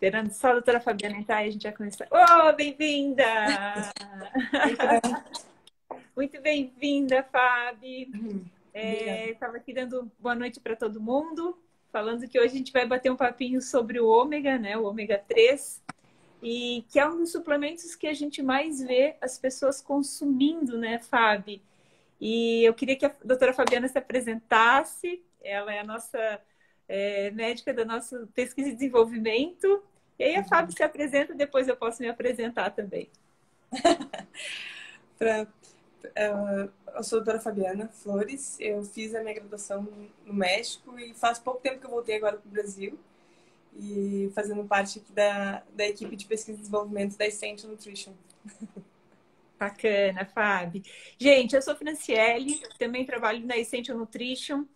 Esperando só a doutora Fabiana entrar e a gente já começa. Oh, bem-vinda! Muito bem-vinda, Fábio. Estava é, aqui dando boa noite para todo mundo, falando que hoje a gente vai bater um papinho sobre o ômega, né? O ômega 3, e que é um dos suplementos que a gente mais vê as pessoas consumindo, né, Fábio? E eu queria que a doutora Fabiana se apresentasse. Ela é a nossa é, médica da nossa pesquisa e desenvolvimento. E aí a Fábio se apresenta, depois eu posso me apresentar também. pra, uh, eu sou a doutora Fabiana Flores, eu fiz a minha graduação no México e faz pouco tempo que eu voltei agora para o Brasil e fazendo parte aqui da, da equipe de pesquisa e desenvolvimento da Essential Nutrition. Bacana, Fábio. Gente, eu sou Franciele, também trabalho na Essential Nutrition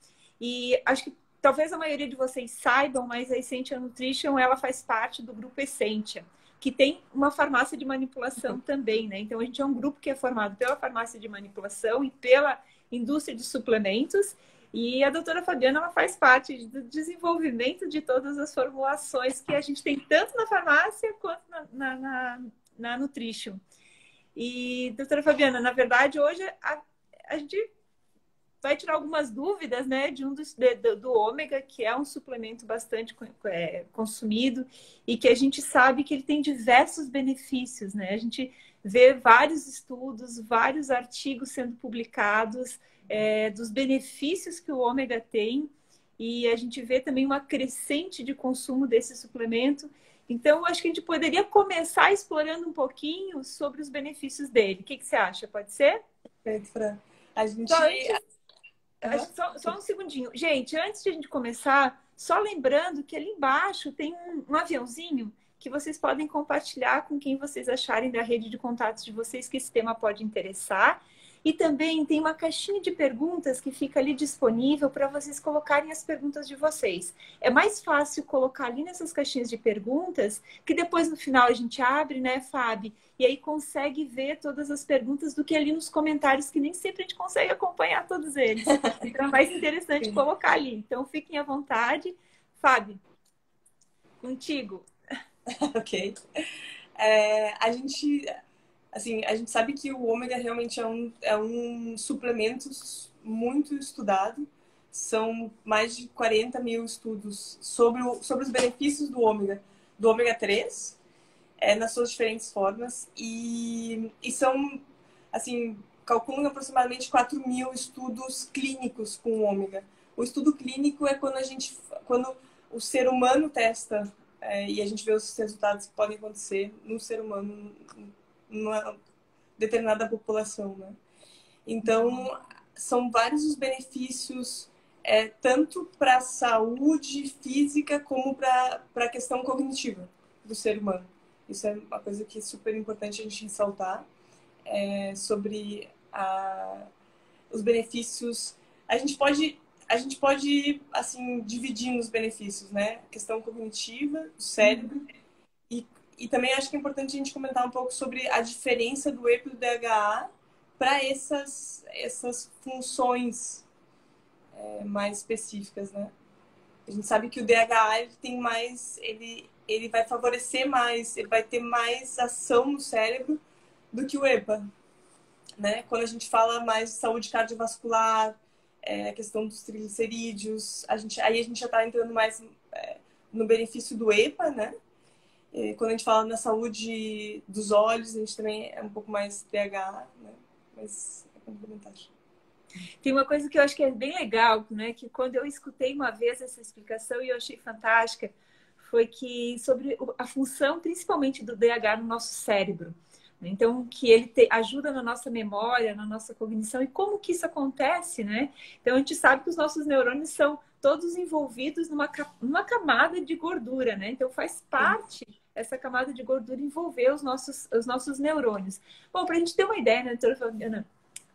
e acho que talvez a maioria de vocês saibam, mas a Essentia Nutrition ela faz parte do grupo Essentia, que tem uma farmácia de manipulação também, né? Então a gente é um grupo que é formado pela farmácia de manipulação e pela indústria de suplementos. E a doutora Fabiana ela faz parte do desenvolvimento de todas as formulações que a gente tem tanto na farmácia quanto na, na, na, na Nutrition. E, doutora Fabiana, na verdade, hoje a, a gente vai tirar algumas dúvidas, né, de um dos, de, do ômega, que é um suplemento bastante é, consumido e que a gente sabe que ele tem diversos benefícios, né? A gente vê vários estudos, vários artigos sendo publicados é, dos benefícios que o ômega tem e a gente vê também uma crescente de consumo desse suplemento. Então, acho que a gente poderia começar explorando um pouquinho sobre os benefícios dele. O que, que você acha? Pode ser? Perfeito, Fran. A gente, então, só, só, um segundinho. Gente, antes de a gente começar, só lembrando que ali embaixo tem um, um aviãozinho que vocês podem compartilhar com quem vocês acharem da rede de contatos de vocês que esse tema pode interessar. E também tem uma caixinha de perguntas que fica ali disponível para vocês colocarem as perguntas de vocês. É mais fácil colocar ali nessas caixinhas de perguntas, que depois no final a gente abre, né, Fábio? E aí consegue ver todas as perguntas do que ali nos comentários, que nem sempre a gente consegue acompanhar todos eles. Então é mais interessante colocar ali. Então fiquem à vontade. Fábio, contigo. ok. É, a gente assim, a gente sabe que o ômega realmente é um, é um suplemento muito estudado. São mais de 40 mil estudos sobre, o, sobre os benefícios do ômega, do ômega 3, é, nas suas diferentes formas. E, e são, assim, calculam aproximadamente 4 mil estudos clínicos com o ômega. O estudo clínico é quando a gente, quando o ser humano testa é, e a gente vê os resultados que podem acontecer no ser humano uma determinada população, né? Então, são vários os benefícios, é, tanto para a saúde física como para a questão cognitiva do ser humano. Isso é uma coisa que é super importante a gente ressaltar é, sobre a, os benefícios. A gente pode a gente pode assim dividir nos benefícios, né? A questão cognitiva do cérebro uhum e também acho que é importante a gente comentar um pouco sobre a diferença do EPO e do DHA para essas, essas funções é, mais específicas, né? A gente sabe que o DHA ele tem mais, ele, ele vai favorecer mais, ele vai ter mais ação no cérebro do que o EPA, né? Quando a gente fala mais de saúde cardiovascular, é, a questão dos triglicerídeos, a gente, aí a gente já está entrando mais é, no benefício do EPA, né? Quando a gente fala na saúde dos olhos, a gente também é um pouco mais pH, né? Mas é complementar. Tem uma coisa que eu acho que é bem legal, né? Que quando eu escutei uma vez essa explicação e eu achei fantástica, foi que sobre a função principalmente do DH no nosso cérebro. Então, que ele te, ajuda na nossa memória, na nossa cognição e como que isso acontece, né? Então, a gente sabe que os nossos neurônios são todos envolvidos numa, numa camada de gordura, né? Então, faz parte essa camada de gordura envolver os nossos, os nossos neurônios. Bom, para a gente ter uma ideia, né, doutora Fabiana?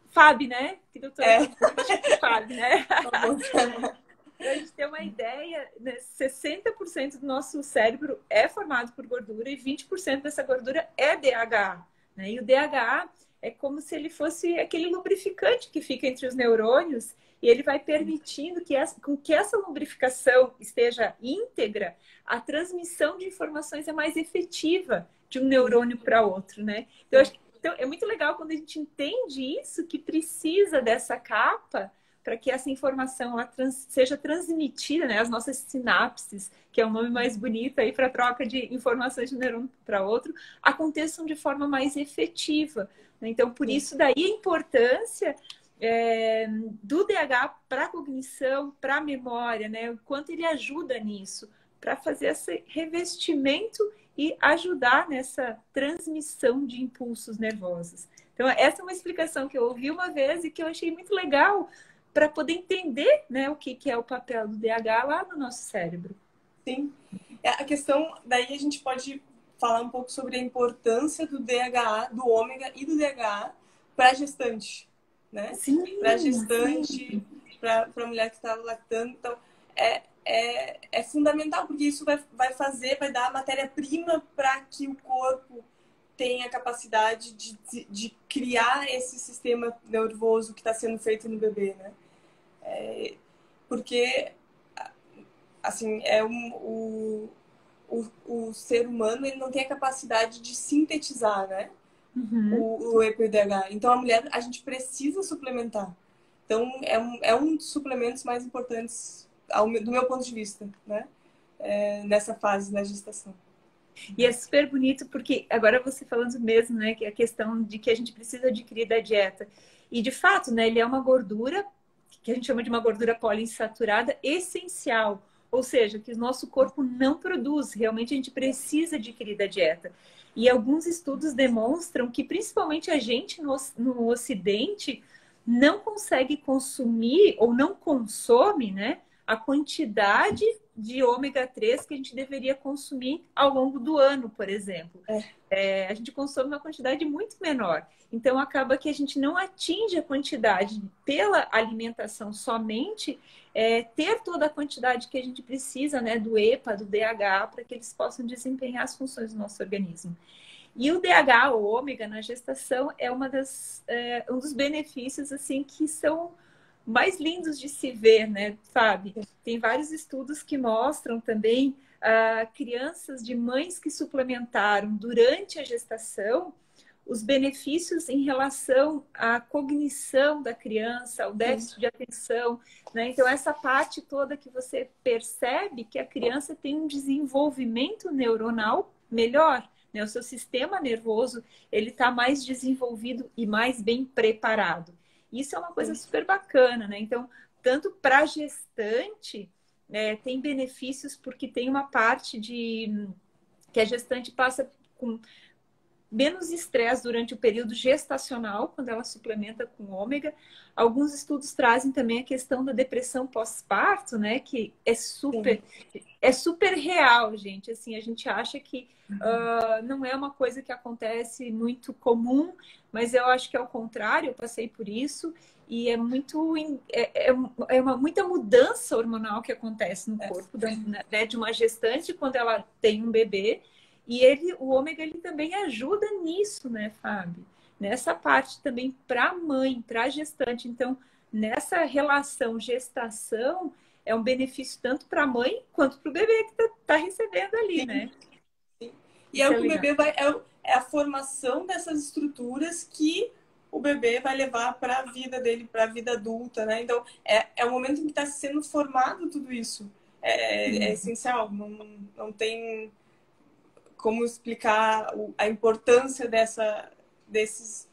Fábio, né? Que doutora é. Fábio, né? Para a gente ter uma ideia, né, 60% do nosso cérebro é formado por gordura e 20% dessa gordura é DHA. Né? E o DHA é como se ele fosse aquele lubrificante que fica entre os neurônios e ele vai permitindo que essa, com que essa lubrificação esteja íntegra, a transmissão de informações é mais efetiva de um neurônio para outro, né? Então, acho então, é muito legal quando a gente entende isso, que precisa dessa capa para que essa informação trans, seja transmitida, né? As nossas sinapses, que é o nome mais bonito aí para troca de informações de um neurônio para outro, aconteçam de forma mais efetiva. Né? Então, por isso daí a importância é, do DH para a cognição, para a memória, né? O quanto ele ajuda nisso, para fazer esse revestimento e ajudar nessa transmissão de impulsos nervosos. Então, essa é uma explicação que eu ouvi uma vez e que eu achei muito legal para poder entender né, o que, que é o papel do DH lá no nosso cérebro. Sim. É, a questão, daí a gente pode falar um pouco sobre a importância do DHA, do ômega e do DHA para gestante né? Sim. Para gestante, para a mulher que está lactando. Então, é, é, é fundamental, porque isso vai, vai fazer, vai dar a matéria-prima para que o corpo tenha a capacidade de, de, de, criar esse sistema nervoso que está sendo feito no bebê, né? É, porque, assim, é um, o, o, o ser humano ele não tem a capacidade de sintetizar, né? uhum. o, o EPDH. Então, a mulher, a gente precisa suplementar. Então, é um, é um dos suplementos mais importantes, ao, do meu ponto de vista, né? É, nessa fase da gestação. E é super bonito porque agora você falando mesmo, né, que é a questão de que a gente precisa adquirir da dieta. E de fato, né, ele é uma gordura que a gente chama de uma gordura poliinsaturada essencial, ou seja, que o nosso corpo não produz, realmente a gente precisa adquirir da dieta. E alguns estudos demonstram que, principalmente a gente no, no Ocidente, não consegue consumir ou não consome né, a quantidade de ômega 3 que a gente deveria consumir ao longo do ano, por exemplo. É. É, a gente consome uma quantidade muito menor. Então, acaba que a gente não atinge a quantidade pela alimentação somente, é, ter toda a quantidade que a gente precisa né, do EPA, do DH, para que eles possam desempenhar as funções do nosso organismo. E o DH, o ômega, na gestação, é, uma das, é, um dos benefícios assim que são mais lindos de se ver, né, Fábio? Tem vários estudos que mostram também ah, crianças de mães que suplementaram durante a gestação os benefícios em relação à cognição da criança, ao déficit de atenção. Né? Então, essa parte toda que você percebe que a criança tem um desenvolvimento neuronal melhor. Né? O seu sistema nervoso ele está mais desenvolvido e mais bem preparado. Isso é uma coisa super bacana, né? Então, tanto para gestante, né, tem benefícios porque tem uma parte de que a gestante passa com menos estresse durante o período gestacional, quando ela suplementa com ômega. Alguns estudos trazem também a questão da depressão pós-parto, né? Que é super, é super real, gente. Assim, a gente acha que uh, não é uma coisa que acontece muito comum, mas eu acho que é o contrário. Eu passei por isso e é muito é, é, é uma muita mudança hormonal que acontece no é. corpo da, né, de uma gestante quando ela tem um bebê e ele, o ômega, ele também ajuda nisso, né, Fábio? Nessa parte também para a mãe, para a gestante. Então, nessa relação gestação, é um benefício tanto para a mãe quanto para o bebê que está tá recebendo ali, né? Sim. E é o que o bebê vai. É, é a formação dessas estruturas que o bebê vai levar para a vida dele, para a vida adulta, né? Então, é, é o momento em que está sendo formado tudo isso. É, é, é essencial, não, não tem como explicar a importância dessa, desses,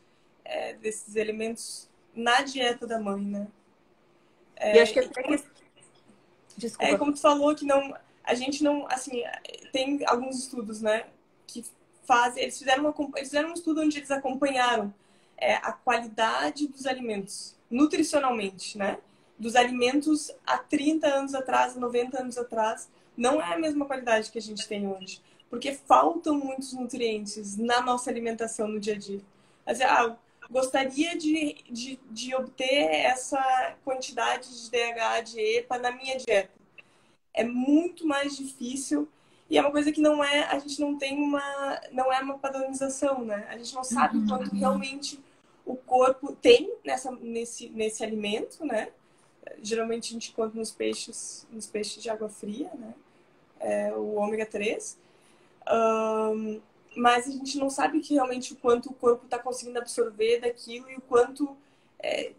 é, desses elementos na dieta da mãe, né? É, e acho que até. Desculpa. É como tu falou que não, a gente não, assim, tem alguns estudos, né, que fazem, eles fizeram, uma, eles fizeram um estudo onde eles acompanharam é, a qualidade dos alimentos, nutricionalmente, né? Dos alimentos há 30 anos atrás, 90 anos atrás, não é a mesma qualidade que a gente tem hoje porque faltam muitos nutrientes na nossa alimentação no dia a dia. Mas, ah, gostaria de, de, de obter essa quantidade de DHA, de EPA na minha dieta. É muito mais difícil e é uma coisa que não é, a gente não tem uma, não é uma padronização, né? A gente não sabe o quanto uhum. realmente o corpo tem nessa, nesse, nesse alimento, né? Geralmente a gente encontra nos peixes, nos peixes de água fria, né? É, o ômega 3. Um, mas a gente não sabe que realmente o quanto o corpo está conseguindo absorver daquilo e o quanto é,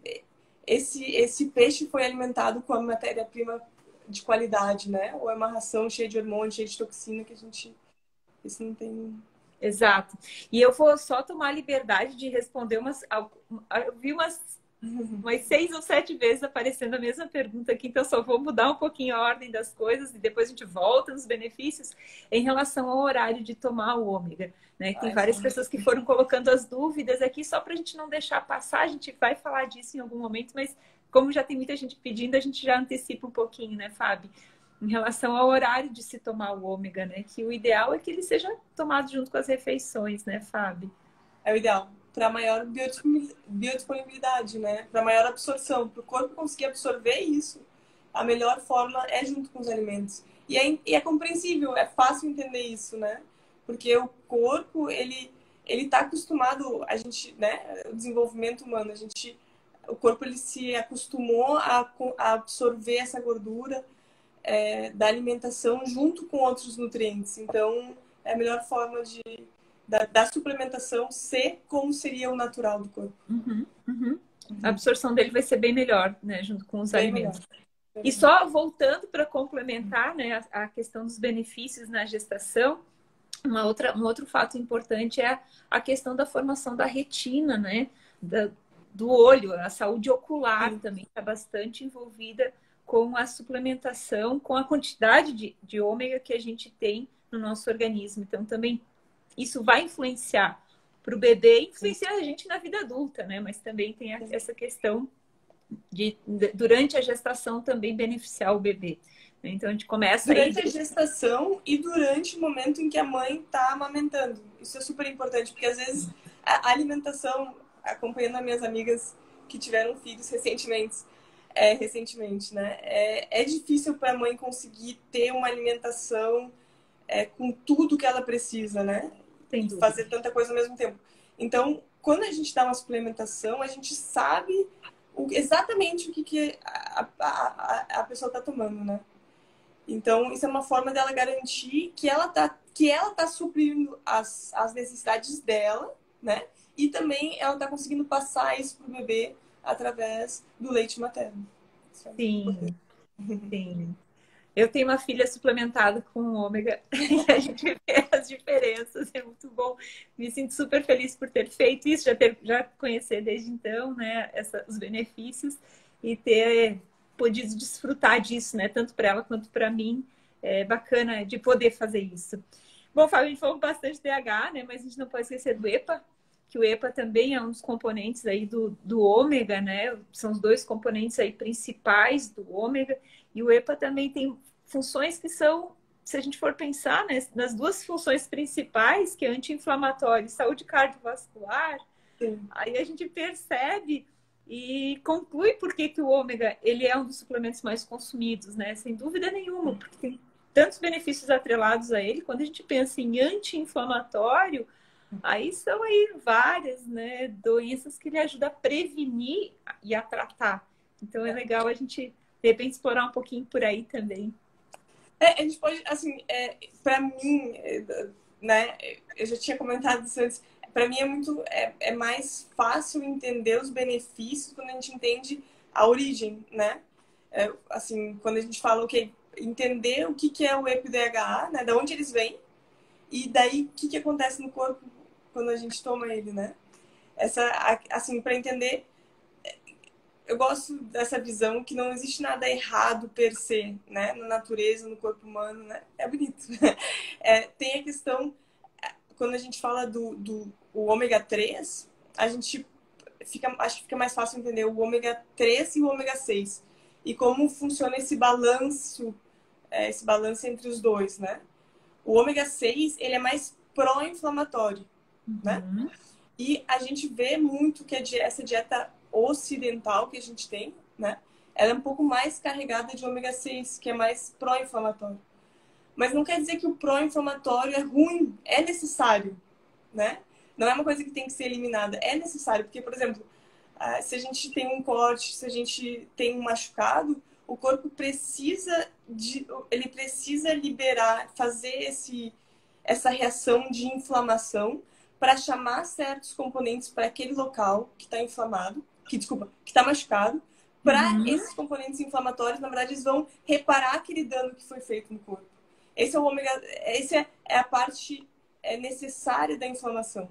esse, esse peixe foi alimentado com a matéria-prima de qualidade, né? Ou é uma ração cheia de hormônio, cheia de toxina que a gente. Isso não tem. Exato. E eu vou só tomar a liberdade de responder umas. Eu vi umas umas seis ou sete vezes aparecendo a mesma pergunta aqui, então só vou mudar um pouquinho a ordem das coisas e depois a gente volta nos benefícios em relação ao horário de tomar o ômega. Né? Tem várias pessoas que foram colocando as dúvidas aqui, só para a gente não deixar passar, a gente vai falar disso em algum momento, mas como já tem muita gente pedindo, a gente já antecipa um pouquinho, né, Fábio? Em relação ao horário de se tomar o ômega, né? Que o ideal é que ele seja tomado junto com as refeições, né, Fábio? É o ideal para maior biodisponibilidade, né? Para maior absorção, para o corpo conseguir absorver isso, a melhor forma é junto com os alimentos. E é, e é compreensível, é fácil entender isso, né? Porque o corpo, ele ele está acostumado, a gente, né? O desenvolvimento humano, a gente, o corpo ele se acostumou a, a absorver essa gordura é, da alimentação junto com outros nutrientes. Então, é a melhor forma de da, da, suplementação ser como seria o natural do corpo. Uhum, uhum. A absorção dele vai ser bem melhor, né, junto com os bem alimentos. Melhor. E só voltando para complementar, né, a, a, questão dos benefícios na gestação, uma outra, um outro fato importante é a, a questão da formação da retina, né, da, do olho, a saúde ocular Sim. também está bastante envolvida com a suplementação, com a quantidade de, de ômega que a gente tem no nosso organismo. Então, também isso vai influenciar para o bebê e influenciar a gente na vida adulta, né? Mas também tem essa questão de, durante a gestação, também beneficiar o bebê. Então a gente começa durante aí... a gestação e durante o momento em que a mãe está amamentando. Isso é super importante, porque às vezes a alimentação, acompanhando as minhas amigas que tiveram filhos recentemente, é, recentemente, né? É, é difícil para a mãe conseguir ter uma alimentação é, com tudo que ela precisa, né? Fazer tanta coisa ao mesmo tempo. Então, quando a gente dá uma suplementação, a gente sabe o, exatamente o que, que a, a, a pessoa está tomando, né? Então, isso é uma forma dela garantir que ela está que ela tá suprindo as, as necessidades dela, né? E também ela está conseguindo passar isso para o bebê através do leite materno. É Sim. Sim. Eu tenho uma filha suplementada com ômega e a gente vê as diferenças, é muito bom. Me sinto super feliz por ter feito isso, já, ter, já conhecer desde então, né, essa, os benefícios e ter podido desfrutar disso, né, tanto para ela quanto para mim. É bacana de poder fazer isso. Bom, Fábio, a gente falou bastante DH, né, mas a gente não pode esquecer do EPA, que o EPA também é um dos componentes aí do, do ômega, né? São os dois componentes aí principais do ômega. E o EPA também tem funções que são, se a gente for pensar né, nas duas funções principais, que é anti-inflamatório e saúde cardiovascular, Sim. aí a gente percebe e conclui por que, que o ômega ele é um dos suplementos mais consumidos, né? Sem dúvida nenhuma, porque tem tantos benefícios atrelados a ele. Quando a gente pensa em anti-inflamatório, aí são aí várias né, doenças que ele ajuda a prevenir e a tratar. Então é legal a gente, de repente, explorar um pouquinho por aí também. É, a gente pode, assim, é, para mim, é, né, eu já tinha comentado isso antes, para mim é muito, é, é mais fácil entender os benefícios quando a gente entende a origem, né? É, assim, quando a gente fala, ok, entender o que, que é o EPDHA, né, da onde eles vêm, e daí o que, que acontece no corpo quando a gente toma ele, né? Essa, assim, para entender eu gosto dessa visão que não existe nada errado per se, né? Na natureza, no corpo humano, né? É bonito. É, tem a questão, quando a gente fala do, do o ômega 3, a gente fica, acho que fica mais fácil entender o ômega 3 e o ômega 6. E como funciona esse balanço, é, esse balanço entre os dois, né? O ômega 6, ele é mais pró-inflamatório, né? uhum. né? E a gente vê muito que essa dieta ocidental que a gente tem, né? Ela é um pouco mais carregada de ômega 6, que é mais pró-inflamatório. Mas não quer dizer que o pró-inflamatório é ruim, é necessário, né? Não é uma coisa que tem que ser eliminada. É necessário, porque, por exemplo, ah, se a gente tem um corte, se a gente tem um machucado, o corpo precisa de, ele precisa liberar, fazer esse, essa reação de inflamação para chamar certos componentes para aquele local que está inflamado, que desculpa, que está machucado, para uhum. esses componentes inflamatórios, na verdade, eles vão reparar aquele dano que foi feito no corpo. Esse é o ômega, esse é, é a parte é necessária da inflamação.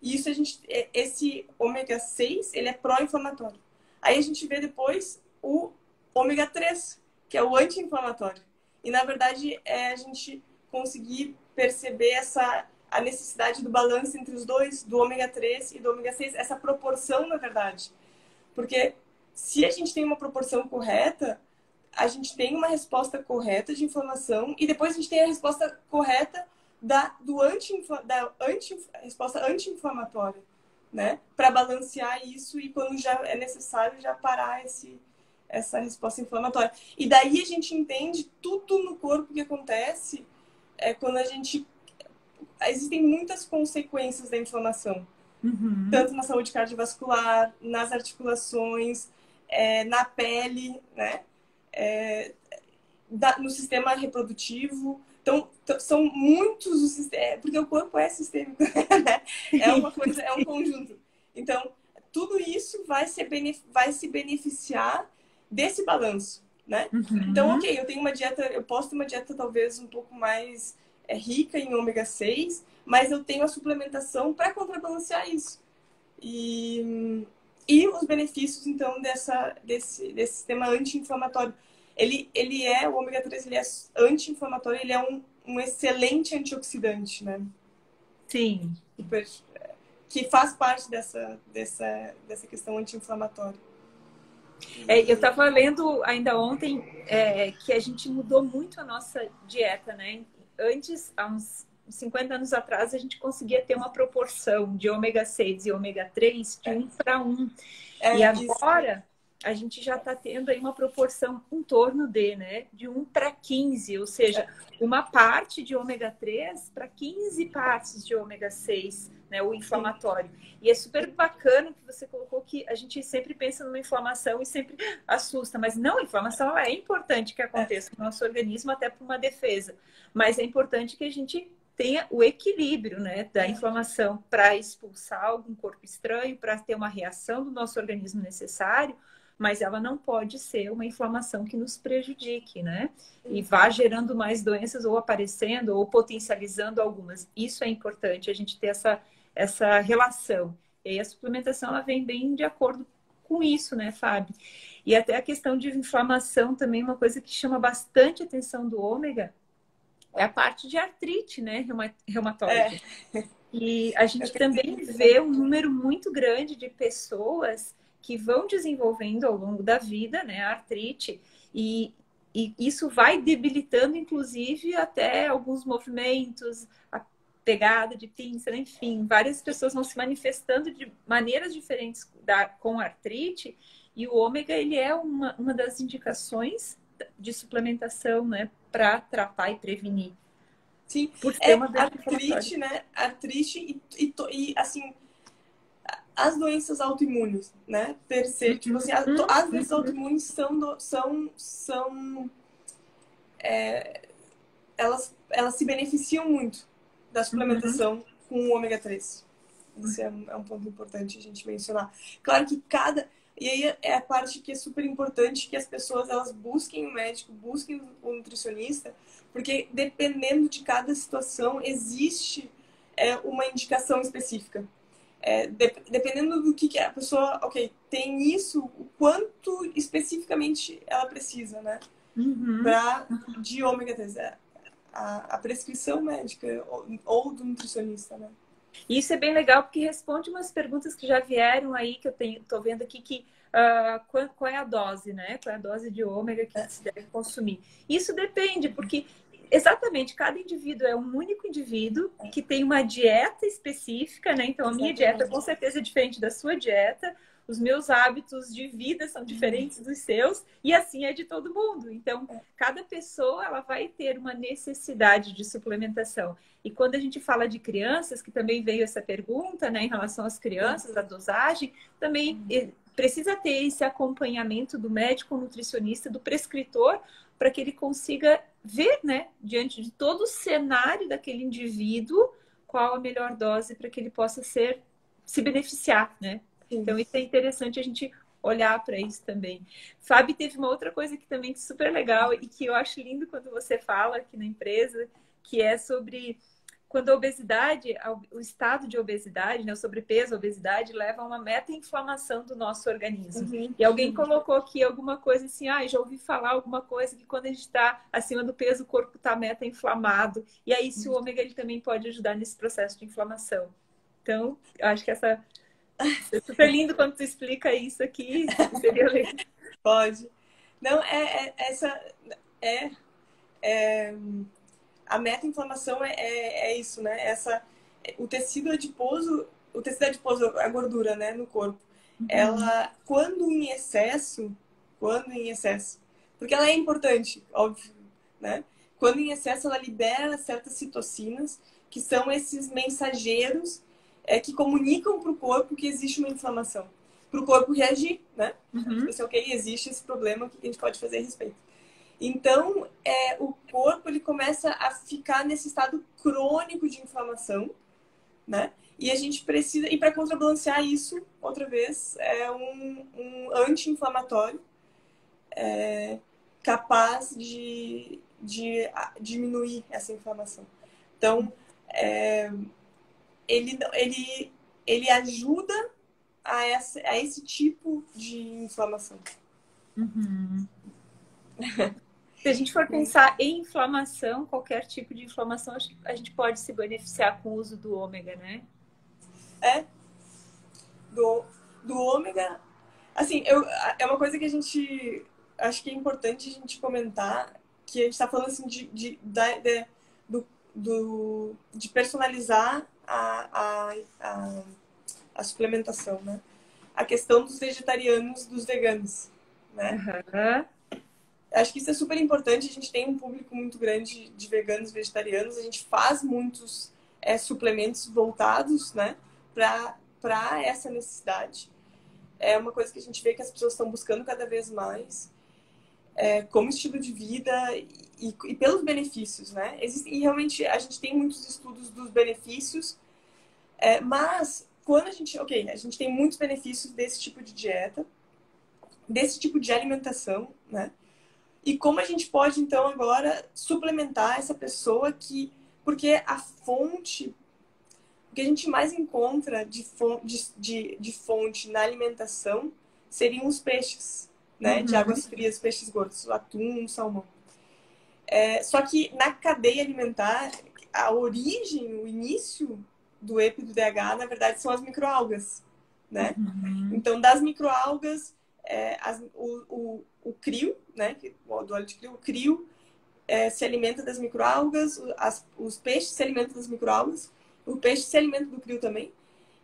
E isso a gente, é, esse ômega 6, ele é pró-inflamatório. Aí a gente vê depois o ômega 3, que é o anti-inflamatório. E na verdade é a gente conseguir perceber essa a necessidade do balanço entre os dois, do ômega 3 e do ômega 6, essa proporção, na verdade. Porque se a gente tem uma proporção correta, a gente tem uma resposta correta de inflamação e depois a gente tem a resposta correta da, do anti, da anti, resposta anti-inflamatória, né? Para balancear isso e quando já é necessário já parar esse, essa resposta inflamatória. E daí a gente entende tudo no corpo que acontece é quando a gente existem muitas consequências da inflamação, uhum. tanto na saúde cardiovascular, nas articulações, é, na pele, né? É, da, no sistema reprodutivo. Então, são muitos os é, porque o corpo é sistêmico, né? É uma coisa, é um conjunto. Então, tudo isso vai se, vai se beneficiar desse balanço, né? Uhum. Então, ok, eu tenho uma dieta, eu posso ter uma dieta talvez um pouco mais é, rica em ômega 6, mas eu tenho a suplementação para contrabalancear isso. E, e os benefícios, então, dessa, desse, desse sistema anti-inflamatório. Ele, ele é, o ômega 3 ele é anti-inflamatório, ele é um, um excelente antioxidante, né? Sim. Super, que faz parte dessa, dessa, dessa questão anti-inflamatória. É, eu estava lendo ainda ontem é, que a gente mudou muito a nossa dieta, né? Antes, há uns 50 anos atrás, a gente conseguia ter uma proporção de ômega 6 e ômega 3 de 1 para 1. É, e agora a gente já está tendo aí uma proporção em torno de, né, de 1 para 15, ou seja, é. uma parte de ômega 3 para 15 partes de ômega 6, né, o inflamatório. E é super bacana que você colocou que a gente sempre pensa numa inflamação e sempre assusta, mas não, a inflamação é importante que aconteça no nosso organismo até para uma defesa, mas é importante que a gente tenha o equilíbrio né, da inflamação para expulsar algum corpo estranho, para ter uma reação do nosso organismo necessário, mas ela não pode ser uma inflamação que nos prejudique, né? E vá gerando mais doenças ou aparecendo ou potencializando algumas. Isso é importante, a gente ter essa, essa relação. E aí a suplementação ela vem bem de acordo com isso, né, Fábio? E até a questão de inflamação também, uma coisa que chama bastante atenção do ômega é a parte de artrite, né, reumatóide. É. E a gente também vê um número muito grande de pessoas que vão desenvolvendo ao longo da vida, né, a artrite, e, e isso vai debilitando, inclusive, até alguns movimentos, a pegada de pinça, enfim, várias pessoas vão se manifestando de maneiras diferentes da, com artrite, e o ômega, ele é uma, uma das indicações de suplementação, né, para tratar e prevenir. Sim, por é artrite, né, artrite e, e, e assim as doenças autoimunes, né? Per se, tipo assim, as, uhum. as doenças autoimunes são, são, são é, elas, elas se beneficiam muito da suplementação uhum. com o ômega 3. Isso é, é um ponto importante a gente mencionar. Claro que cada e aí é a parte que é super importante que as pessoas elas busquem o médico, busquem o nutricionista, porque dependendo de cada situação existe é, uma indicação específica é, de, dependendo do que, que a pessoa, ok, tem isso, o quanto especificamente ela precisa, né? Uhum. Pra, de ômega 3. É, a, a prescrição médica ou, ou, do nutricionista, né? Isso é bem legal porque responde umas perguntas que já vieram aí, que eu tenho, tô vendo aqui que uh, qual, qual, é a dose, né? Qual é a dose de ômega que é. se deve consumir. Isso depende, porque Exatamente, cada indivíduo é um único indivíduo que tem uma dieta específica, né? Então, a minha dieta com certeza é diferente da sua dieta, os meus hábitos de vida são diferentes dos seus e assim é de todo mundo. Então, cada pessoa ela vai ter uma necessidade de suplementação. E quando a gente fala de crianças, que também veio essa pergunta, né, em relação às crianças, a dosagem, também precisa ter esse acompanhamento do médico nutricionista, do prescritor, para que ele consiga ver, né, diante de todo o cenário daquele indivíduo, qual a melhor dose para que ele possa ser se beneficiar, né? Então isso é interessante a gente olhar para isso também. Fábio teve uma outra coisa que também é super legal e que eu acho lindo quando você fala aqui na empresa, que é sobre quando a obesidade, o estado de obesidade, né, o sobrepeso, a obesidade, leva a uma meta-inflamação do nosso organismo. Uhum. E alguém colocou aqui alguma coisa assim, ah, já ouvi falar alguma coisa que quando a gente está acima do peso, o corpo está meta-inflamado. E aí, se o ômega, ele também pode ajudar nesse processo de inflamação. Então, eu acho que essa... É super lindo quando tu explica isso aqui. Seria legal. Pode. Não, é, é essa... É, é a meta-inflamação é, é, é, isso, né? Essa, o tecido adiposo, o tecido adiposo, a gordura, né, no corpo, uhum. ela, quando em excesso, quando em excesso, porque ela é importante, óbvio, né? Quando em excesso, ela libera certas citocinas, que são esses mensageiros é, que comunicam para o corpo que existe uma inflamação. Para o corpo reagir, né? Uhum. Tipo, ok, existe esse problema, o que a gente pode fazer a respeito? Então, é, o corpo ele começa a ficar nesse estado crônico de inflamação, né? E a gente precisa, e para contrabalancear isso, outra vez, é um, um anti-inflamatório é, capaz de, de diminuir essa inflamação. Então, é, ele, ele, ele ajuda a, essa, a esse tipo de inflamação. Uhum. Se a gente for pensar em inflamação, qualquer tipo de inflamação, a gente pode se beneficiar com o uso do ômega, né? É. Do, do ômega. Assim, eu, é uma coisa que a gente. Acho que é importante a gente comentar, que a gente está falando assim de, de, de, de, do, do, de personalizar a, a, a, a suplementação, né? A questão dos vegetarianos, dos veganos, né? Uhum acho que isso é super importante. A gente tem um público muito grande de veganos, vegetarianos. A gente faz muitos é, suplementos voltados, né, para essa necessidade. É uma coisa que a gente vê que as pessoas estão buscando cada vez mais, é, como estilo de vida e, e, pelos benefícios, né? Existem, e realmente a gente tem muitos estudos dos benefícios, é, mas quando a gente, ok, a gente tem muitos benefícios desse tipo de dieta, desse tipo de alimentação, né? E como a gente pode, então, agora suplementar essa pessoa que. Porque a fonte. O que a gente mais encontra de fonte, de, de fonte na alimentação seriam os peixes, né? Uhum. De águas frias, peixes gordos, atum, salmão. É, só que na cadeia alimentar, a origem, o início do EPI do DH, na verdade, são as microalgas, né? Uhum. Então, das microalgas, é, as, o, o, o crio, né, do óleo de crio, o crio é, se alimenta das microalgas, as, os peixes se alimentam das microalgas, o peixe se alimenta do crio também,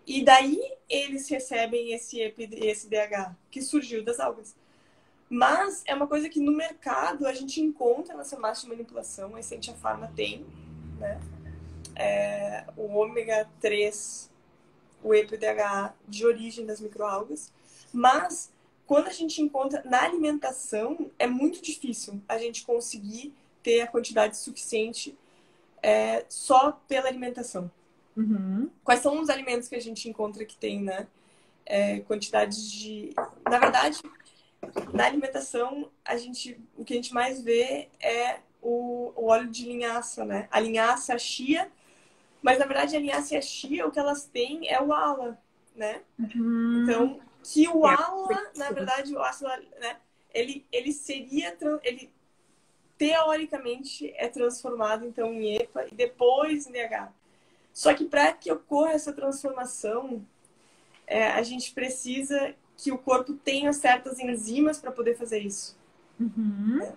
e daí eles recebem esse, esse DH que surgiu das algas. Mas é uma coisa que no mercado a gente encontra nessa massa de manipulação, a Essentia Pharma tem, né? É, o ômega 3, o EPDHA de origem das microalgas, mas quando a gente encontra na alimentação, é muito difícil a gente conseguir ter a quantidade suficiente é, só pela alimentação. Uhum. Quais são os alimentos que a gente encontra que tem, né? É, quantidades de. Na verdade, na alimentação, a gente, o que a gente mais vê é o, o óleo de linhaça, né? A linhaça, a chia. Mas, na verdade, a linhaça e a chia, o que elas têm é o ala, né? Uhum. Então, que o é, ala, na verdade, o ácido, né, ele, ele seria, ele teoricamente é transformado então em EPA e depois em DH. Só que para que ocorra essa transformação, é, a gente precisa que o corpo tenha certas enzimas para poder fazer isso. Uhum. É.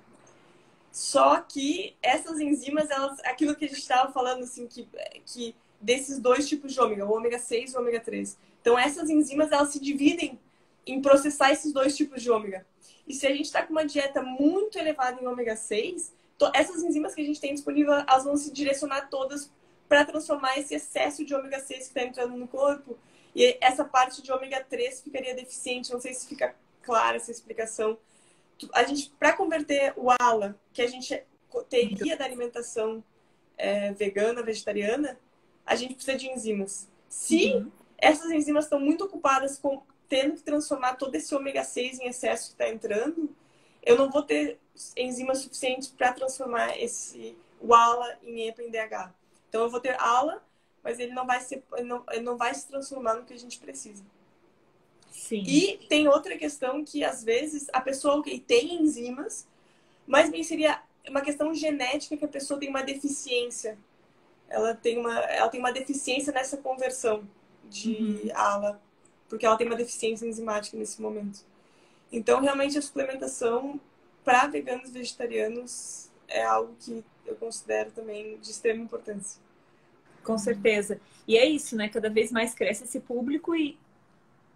Só que essas enzimas, elas, aquilo que a gente estava falando, assim, que, que desses dois tipos de ômega, o ômega 6 e o ômega 3, então, essas enzimas, elas se dividem em processar esses dois tipos de ômega. E se a gente está com uma dieta muito elevada em ômega 6, essas enzimas que a gente tem disponível, elas vão se direcionar todas para transformar esse excesso de ômega 6 que está entrando no corpo. E essa parte de ômega 3 ficaria deficiente. Não sei se fica clara essa explicação. A gente, para converter o ALA, que a gente teria da alimentação é, vegana, vegetariana, a gente precisa de enzimas. Se uhum. essas enzimas estão muito ocupadas com tendo que transformar todo esse ômega 6 em excesso que está entrando, eu não vou ter enzimas suficientes para transformar esse o ALA em EPA em DH. Então eu vou ter ALA, mas ele não vai ser, ele não, ele não vai se transformar no que a gente precisa. Sim. E tem outra questão que às vezes a pessoa okay, tem enzimas, mas bem seria uma questão genética que a pessoa tem uma deficiência. Ela tem uma, ela tem uma deficiência nessa conversão de uhum. ALA porque ela tem uma deficiência enzimática nesse momento. Então, realmente, a suplementação para veganos e vegetarianos é algo que eu considero também de extrema importância. Com certeza. E é isso, né? Cada vez mais cresce esse público e,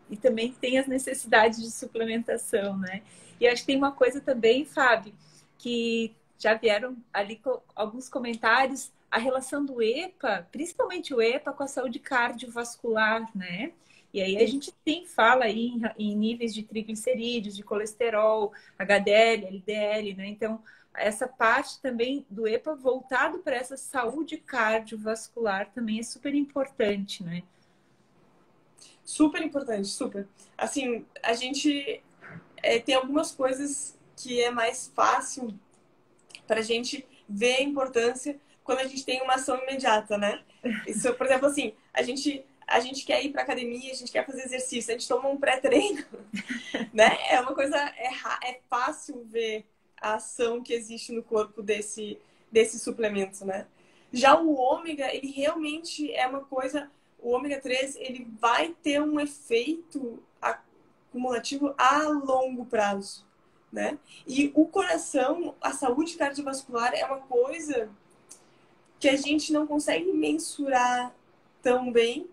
e também tem as necessidades de suplementação, né? E acho que tem uma coisa também, Fábio, que já vieram ali alguns comentários, a relação do EPA, principalmente o EPA, com a saúde cardiovascular, né? E aí a gente sim fala aí em, em níveis de triglicerídeos, de colesterol, HDL, LDL, né? Então, essa parte também do EPA voltado para essa saúde cardiovascular também é super importante, né? Super importante, super. Assim, a gente é, tem algumas coisas que é mais fácil para a gente ver a importância quando a gente tem uma ação imediata, né? Isso, por exemplo, assim, a gente a gente quer ir para academia, a gente quer fazer exercício, a gente toma um pré-treino, né? É uma coisa é, é fácil ver a ação que existe no corpo desse desse suplemento, né? Já o ômega, ele realmente é uma coisa, o ômega 3, ele vai ter um efeito acumulativo a longo prazo, né? E o coração, a saúde cardiovascular é uma coisa que a gente não consegue mensurar tão bem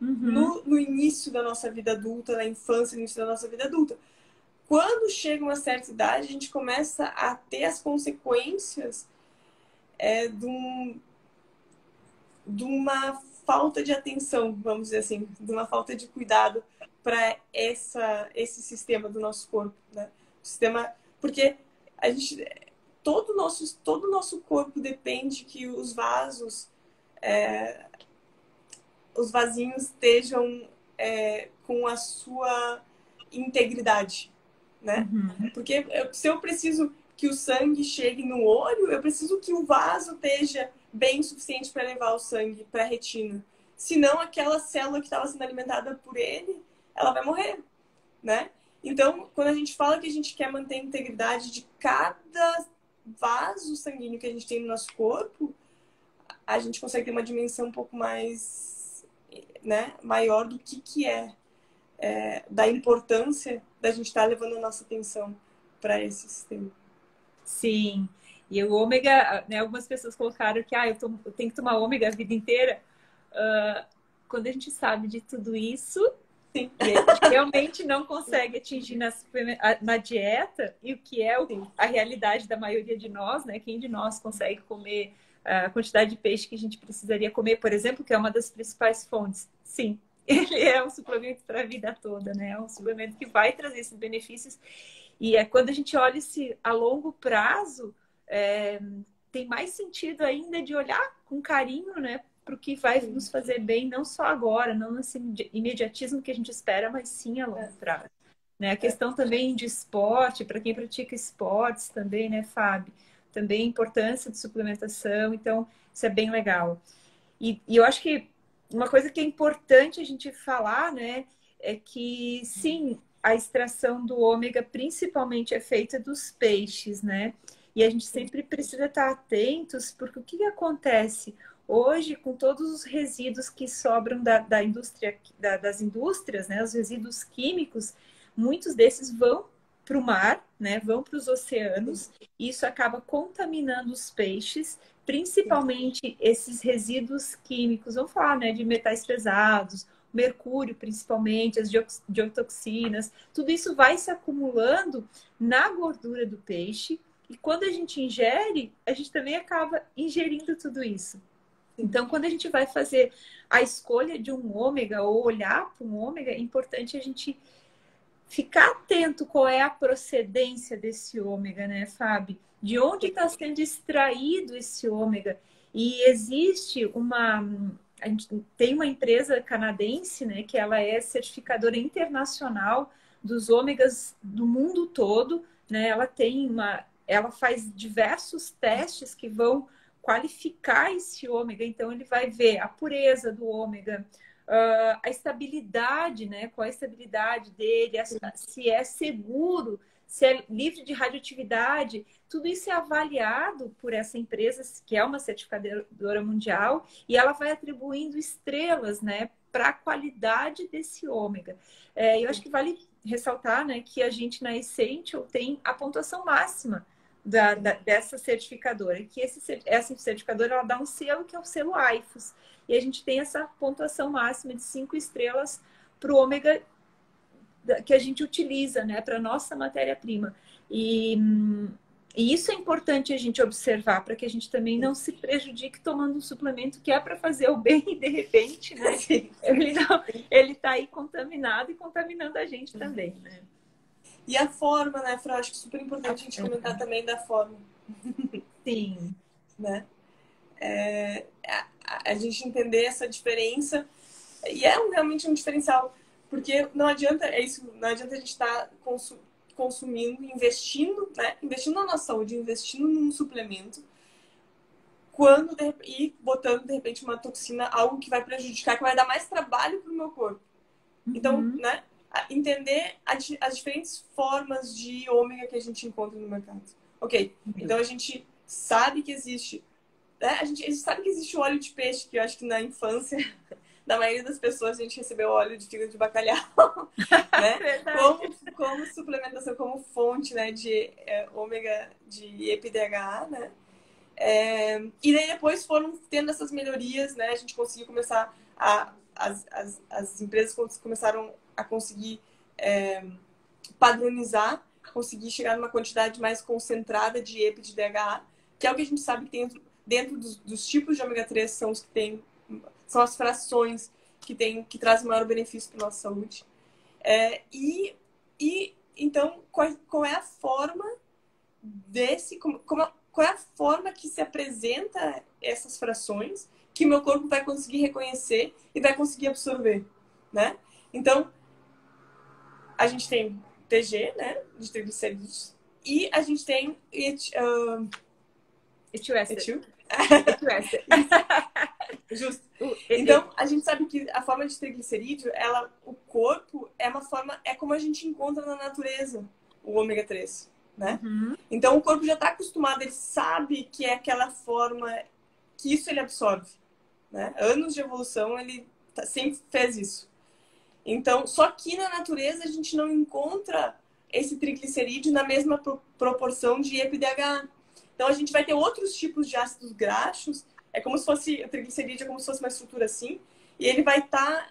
uhum. no, no início da nossa vida adulta, na infância, no início da nossa vida adulta. Quando chega uma certa idade, a gente começa a ter as consequências é, de, um, de uma falta de atenção, vamos dizer assim, de uma falta de cuidado para esse sistema do nosso corpo, né? O sistema, porque a gente todo nosso todo nosso corpo depende que os vasos é, os vasinhos estejam é, com a sua integridade, né? Uhum. Porque se eu preciso que o sangue chegue no olho, eu preciso que o vaso esteja bem suficiente para levar o sangue para a retina. Senão, aquela célula que estava sendo alimentada por ele, ela vai morrer, né? Então, quando a gente fala que a gente quer manter a integridade de cada vaso sanguíneo que a gente tem no nosso corpo, a gente consegue ter uma dimensão um pouco mais né, maior do que, que é, é da importância da gente estar tá levando a nossa atenção para esse sistema. Sim. E o ômega, né, algumas pessoas colocaram que ah, eu, eu tenho que tomar ômega a vida inteira. Uh, quando a gente sabe de tudo isso, Sim. e a gente realmente não consegue atingir na, na dieta, e o que é o, a realidade da maioria de nós, né? Quem de nós consegue comer a quantidade de peixe que a gente precisaria comer, por exemplo, que é uma das principais fontes. Sim, ele é um suplemento para a vida toda, né? É um suplemento que vai trazer esses benefícios. E é quando a gente olha esse a longo prazo, é, tem mais sentido ainda de olhar com carinho, né? Para o que vai nos fazer bem, não só agora, não nesse imediatismo que a gente espera, mas sim a longo prazo. Né? A questão também de esporte, para quem pratica esportes também, né, Fábio? também a importância de suplementação, então isso é bem legal. E, e eu acho que uma coisa que é importante a gente falar, né, é que sim, a extração do ômega principalmente é feita dos peixes, né? E a gente sempre precisa estar atentos, porque o que, que acontece? Hoje, com todos os resíduos que sobram da, da indústria, da, das indústrias, né, os resíduos químicos, muitos desses vão para o mar, né? Vão para os oceanos. E isso acaba contaminando os peixes, principalmente esses resíduos químicos. Vamos falar, né? De metais pesados mercúrio principalmente, as diotoxinas, tudo isso vai se acumulando na gordura do peixe e quando a gente ingere, a gente também acaba ingerindo tudo isso. Então, quando a gente vai fazer a escolha de um ômega ou olhar para um ômega, é importante a gente ficar atento qual é a procedência desse ômega, né, Fábio? De onde está sendo extraído esse ômega? E existe uma. A gente tem uma empresa canadense, né, que ela é certificadora internacional dos ômegas do mundo todo, né? Ela tem uma. Ela faz diversos testes que vão qualificar esse ômega. Então, ele vai ver a pureza do ômega, uh, a estabilidade, né? Qual a estabilidade dele, se é seguro, se é livre de radioatividade. Tudo isso é avaliado por essa empresa, que é uma certificadora mundial, e ela vai atribuindo estrelas, né? Para a qualidade desse ômega. É, eu acho que vale ressaltar né, que a gente na Essential tem a pontuação máxima da, da, dessa certificadora. Que esse, essa certificadora ela dá um selo que é o selo IFOS. E a gente tem essa pontuação máxima de cinco estrelas para o ômega que a gente utiliza né, para a nossa matéria-prima. E, e, isso é importante a gente observar para que a gente também não se prejudique tomando um suplemento que é para fazer o bem e de repente né, ele está aí contaminado e contaminando a gente também. Né? E a forma, né, Fran? Acho que é super importante a gente comentar também da forma. Sim. né? É, a, a, gente entender essa diferença. E é um, realmente um diferencial. Porque não adianta, é isso, não adianta a gente estar tá consu, consumindo, investindo, né? Investindo na nossa saúde, investindo num suplemento, quando de, e botando, de repente, uma toxina, algo que vai prejudicar, que vai dar mais trabalho para o meu corpo. Então, uhum. né? entender as diferentes formas de ômega que a gente encontra no mercado. Ok, então a gente sabe que existe. Né? A, gente, a gente sabe que existe o óleo de peixe, que eu acho que na infância da maioria das pessoas a gente recebeu óleo de fígado de bacalhau, né? como, como suplementação, como fonte né, de é, ômega de EPDHA, né? É, e daí depois foram tendo essas melhorias, né? A gente conseguiu começar a... As, as, as empresas começaram a conseguir é, padronizar, conseguir chegar numa quantidade mais concentrada de de DHA, que é o que a gente sabe que dentro, dentro dos, dos tipos de ômega 3 são os que tem, são as frações que tem que trazem maior benefício para nossa saúde. É, e, e então qual, qual, é a forma desse como, como, qual é a forma que se apresenta essas frações que o meu corpo vai conseguir reconhecer e vai conseguir absorver, né? Então, a gente tem TG, né, de triglicerídeos, e a gente tem et, uh, etil éster. Etil? Justo. Então, a gente sabe que a forma de triglicerídeo, ela, o corpo é uma forma, é como a gente encontra na natureza o ômega 3, né? Uhum. Então, o corpo já está acostumado, ele sabe que é aquela forma que isso ele absorve, né? Anos de evolução, ele tá, sempre fez isso. Então, só que na natureza a gente não encontra esse triglicerídeo na mesma proporção de EPDH. Então, a gente vai ter outros tipos de ácidos graxos. É como se fosse, o triglicerídeo é como se fosse uma estrutura assim. E ele vai estar tá,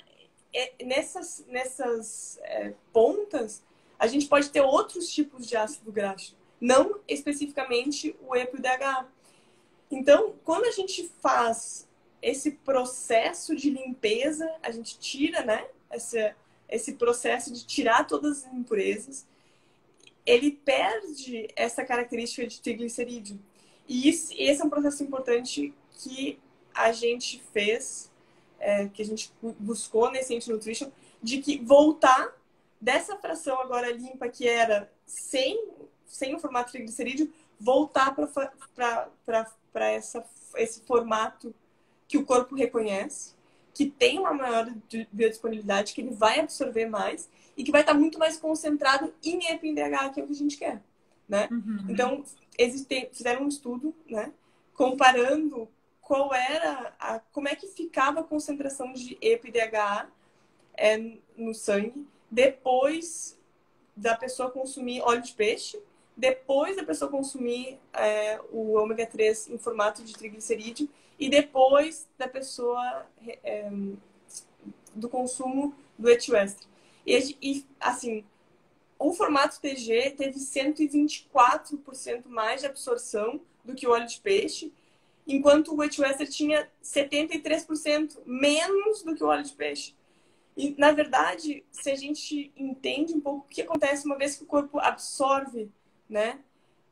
é, nessas, nessas é, pontas, a gente pode ter outros tipos de ácido graxo. Não especificamente o EPDH. Então, quando a gente faz esse processo de limpeza, a gente tira, né? essa, esse processo de tirar todas as impurezas, ele perde essa característica de triglicerídeo. E isso, esse é um processo importante que a gente fez, é, que a gente buscou nesse Ent Nutrition, de que voltar dessa fração agora limpa que era sem, sem o formato triglicerídeo, voltar para esse formato que o corpo reconhece que tem uma maior biodisponibilidade, que ele vai absorver mais e que vai estar muito mais concentrado em EPDH, que é o que a gente quer, né? Uhum. Então, existe, fizeram um estudo, né? Comparando qual era a, como é que ficava a concentração de EPDH é, no sangue depois da pessoa consumir óleo de peixe, depois da pessoa consumir é, o ômega 3 em formato de triglicerídeo e depois da pessoa é, do consumo do etiwester. E, e, assim, o formato TG teve 124% mais de absorção do que o óleo de peixe, enquanto o etiwester tinha 73% menos do que o óleo de peixe. E, na verdade, se a gente entende um pouco o que acontece uma vez que o corpo absorve, né,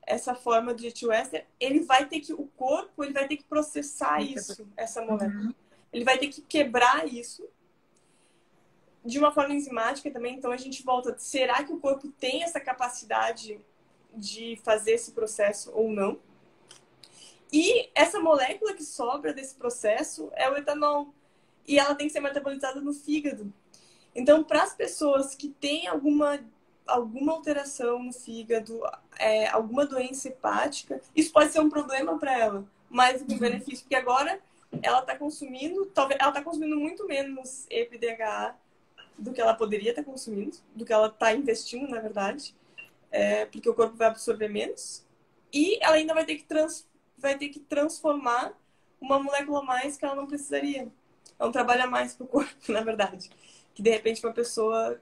essa forma de etiwester, ele vai ter que, o corpo, ele vai ter que processar isso, essa molécula. Uhum. Ele vai ter que quebrar isso de uma forma enzimática também. Então, a gente volta, será que o corpo tem essa capacidade de fazer esse processo ou não? E essa molécula que sobra desse processo é o etanol. E ela tem que ser metabolizada no fígado. Então, para as pessoas que têm alguma, alguma alteração no fígado, é, alguma doença hepática, isso pode ser um problema para ela, mais do que um uhum. benefício, porque agora ela está consumindo, talvez ela está consumindo muito menos EPDHA do que ela poderia estar tá consumindo, do que ela está investindo, na verdade, é, porque o corpo vai absorver menos, e ela ainda vai ter que trans, vai ter que transformar uma molécula mais que ela não precisaria. É um trabalho a mais para o corpo, na verdade. Que de repente uma pessoa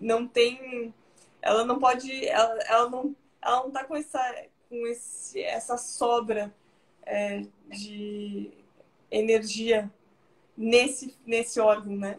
não tem. Ela não pode. Ela, ela não ela não está com, essa, com esse, essa sobra é, de energia nesse, nesse órgão, né?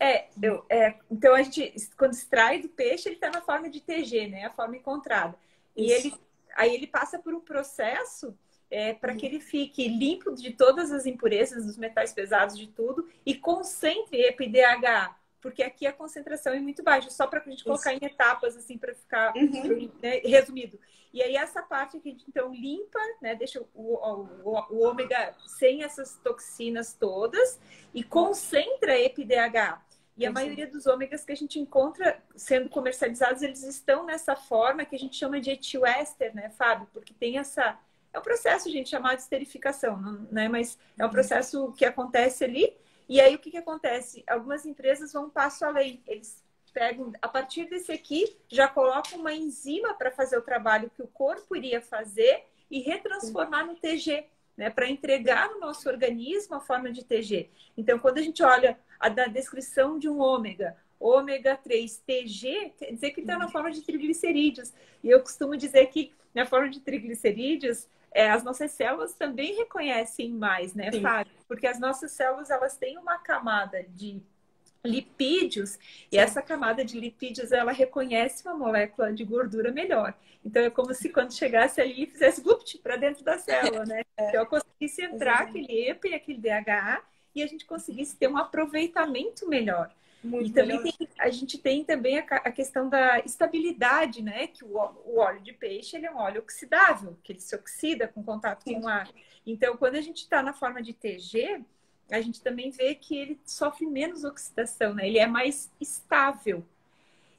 É, eu, é, então a gente, quando extrai do peixe, ele está na forma de TG, né? A forma encontrada. E Isso. ele, aí ele passa por um processo é, para que ele fique limpo de todas as impurezas, dos metais pesados, de tudo, e concentre EPDH, porque aqui a concentração é muito baixa, só para a gente colocar Isso. em etapas, assim, para ficar uhum. né, resumido. E aí essa parte que a gente então limpa, né, deixa o, o, o, o ômega sem essas toxinas todas e concentra EPDH. E a maioria dos ômegas que a gente encontra sendo comercializados, eles estão nessa forma que a gente chama de etiwester, né, Fábio? Porque tem essa... É um processo, gente, chamado de esterificação, né? Mas é um uhum. processo que acontece ali e aí o que, que acontece? Algumas empresas vão um passo além. Eles pegam, a partir desse aqui, já colocam uma enzima para fazer o trabalho que o corpo iria fazer e retransformar no TG, né? Para entregar no nosso organismo a forma de TG. Então, quando a gente olha a da descrição de um ômega, ômega 3 TG, quer dizer que está na forma de triglicerídeos. E eu costumo dizer que na forma de triglicerídeos, é, as nossas células também reconhecem mais, né, Fábio? Porque as nossas células elas têm uma camada de lipídios e essa camada de lipídios ela reconhece uma molécula de gordura melhor. Então é como se quando chegasse ali fizesse para dentro da célula, né? É. Então eu conseguisse entrar Exatamente. aquele EPA e aquele DHA e a gente conseguisse ter um aproveitamento melhor. Muito e também tem, a gente tem também a, a, questão da estabilidade, né? Que o, o, óleo de peixe ele é um óleo oxidável, que ele se oxida com contato Sim. com o ar. Então, quando a gente está na forma de TG, a gente também vê que ele sofre menos oxidação, né? Ele é mais estável.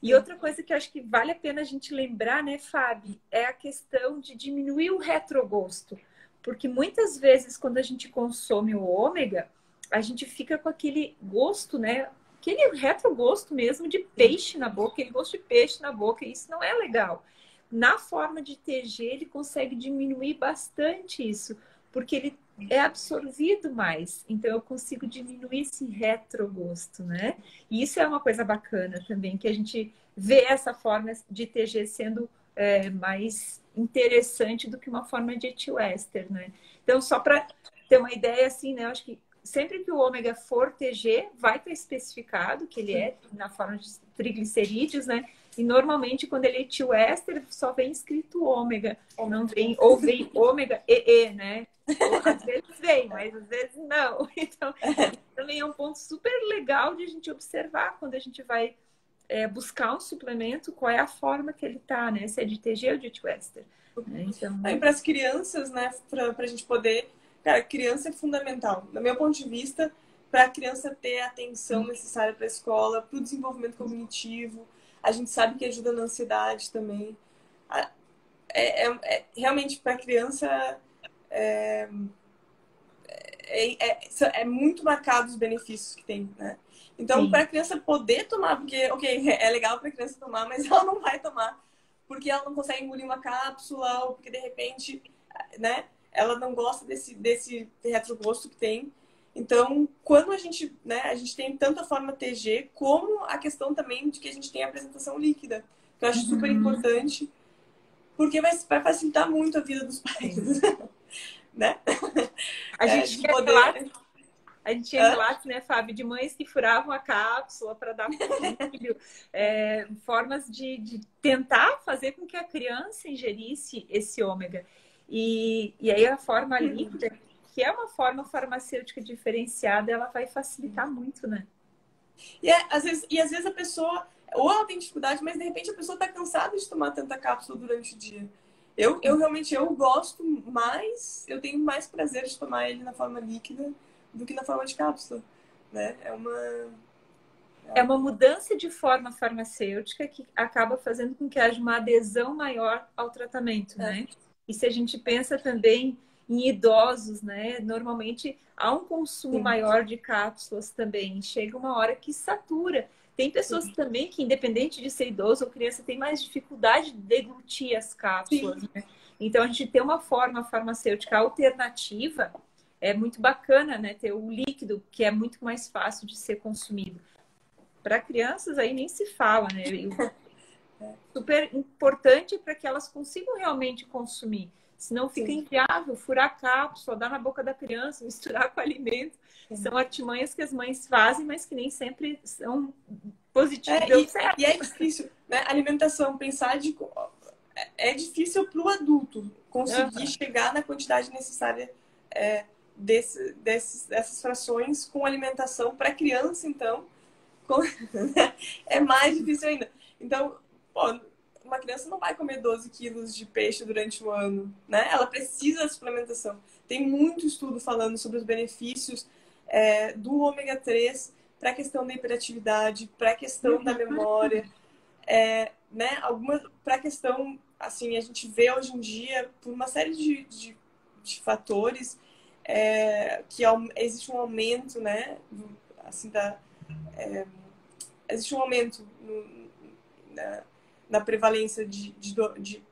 E outra coisa que eu acho que vale a pena a gente lembrar, né, Fábio, é a questão de diminuir o retrogosto. Porque muitas vezes, quando a gente consome o ômega, a gente fica com aquele gosto, né? aquele retrogosto mesmo de peixe na boca, aquele gosto de peixe na boca, e isso não é legal. Na forma de TG, ele consegue diminuir bastante isso, porque ele é absorvido mais. Então, eu consigo diminuir esse retrogosto, né? E isso é uma coisa bacana também, que a gente vê essa forma de TG sendo é, mais interessante do que uma forma de etiwester, né? Então, só para ter uma ideia, assim, né? Eu acho que sempre que o ômega for TG, vai estar especificado que ele é na forma de triglicerídeos, né? E normalmente quando ele é tioéster, só vem escrito ômega, ou não vem, ou vem ômega EE, né? Às vezes vem, mas às vezes não. Então, também é um ponto super legal de a gente observar quando a gente vai é, buscar um suplemento, qual é a forma que ele tá, né? Se é de TG ou de tioéster. Né? Então, Aí para as crianças, né, para a gente poder Cara, criança é fundamental. Do meu ponto de vista, para a criança ter a atenção necessária para a escola, para o desenvolvimento cognitivo. A gente sabe que ajuda na ansiedade também. É, é, é realmente, para a criança, é, é, é, é, muito marcado os benefícios que tem, né? Então, para a criança poder tomar, porque, ok, é legal para a criança tomar, mas ela não vai tomar porque ela não consegue engolir uma cápsula ou porque, de repente, né? ela não gosta desse, desse retrogosto que tem. Então, quando a gente, né, a gente tem tanto a forma TG, como a questão também de que a gente tem a apresentação líquida, que eu acho super uhum. importante, porque vai, vai facilitar muito a vida dos pais, né? A gente é, poder... relatos, a gente tinha relatos, né, Fábio, de mães que furavam a cápsula para dar para o filho, é, formas de, de tentar fazer com que a criança ingerisse esse ômega. E, e aí a forma uhum. líquida que é uma forma farmacêutica diferenciada, ela vai facilitar muito, né? E, é, às vezes, e às vezes a pessoa, ou ela tem dificuldade, mas de repente a pessoa está cansada de tomar tanta cápsula durante o dia. Eu, eu realmente eu gosto mais, eu tenho mais prazer de tomar ele na forma líquida do que na forma de cápsula, né? É uma é uma mudança de forma farmacêutica que acaba fazendo com que haja uma adesão maior ao tratamento, é. né? E se a gente pensa também em idosos, né? Normalmente há um consumo Sim. maior de cápsulas também. Chega uma hora que satura. Tem pessoas Sim. também que, independente de ser idoso ou criança, tem mais dificuldade de deglutir as cápsulas. Né? Então, a gente ter uma forma farmacêutica alternativa é muito bacana, né? Ter o líquido, que é muito mais fácil de ser consumido. Para crianças, aí nem se fala, né? Super importante para que elas consigam realmente consumir. Senão fica Sim. inviável, furar a cápsula, dar na boca da criança, misturar com alimento. Sim. São artimanhas que as mães fazem, mas que nem sempre são positivas. É, e, e, é difícil, né? Alimentação, pensar de. É difícil para o adulto conseguir uhum. chegar na quantidade necessária é, desse, desses, dessas frações com alimentação. Para criança, então, com... é mais difícil ainda. Então, pô, uma criança não vai comer 12 quilos de peixe durante o ano, né? Ela precisa da suplementação. Tem muito estudo falando sobre os benefícios é, do ômega 3 para a questão da hiperatividade, para a questão da memória, é, né? Para a questão, assim, a gente vê hoje em dia por uma série de, de, de fatores é, que existe um aumento, né? assim da é, existe um aumento no, na, na prevalência de, de, de